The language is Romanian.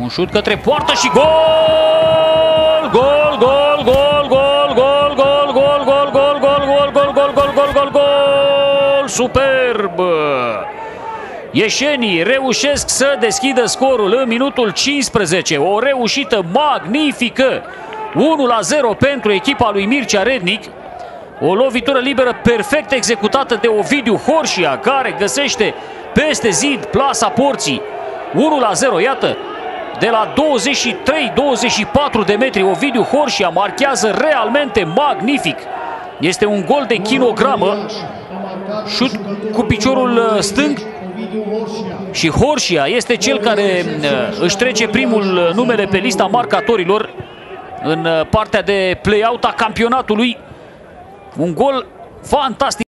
Un șut către poartă și gol! Gol, gol, gol, gol, gol, gol, gol, gol, gol, gol, gol, gol, gol, gol, gol, gol, gol, superb! Ieșenii reușesc să deschidă scorul în minutul 15. O reușită magnifică. 1 la 0 pentru echipa lui Mircea Rednic. O lovitură liberă perfect executată de Ovidiu Horșia, care găsește peste zid plasa porții. 1 la 0, iată, de la 23-24 de metri Ovidiu Horșia marchează realmente magnific. Este un gol de kilogramă. Șut cu piciorul stâng și Horșia este cel care își trece primul numele pe lista marcatorilor în partea de play-out a campionatului. Un gol fantastic.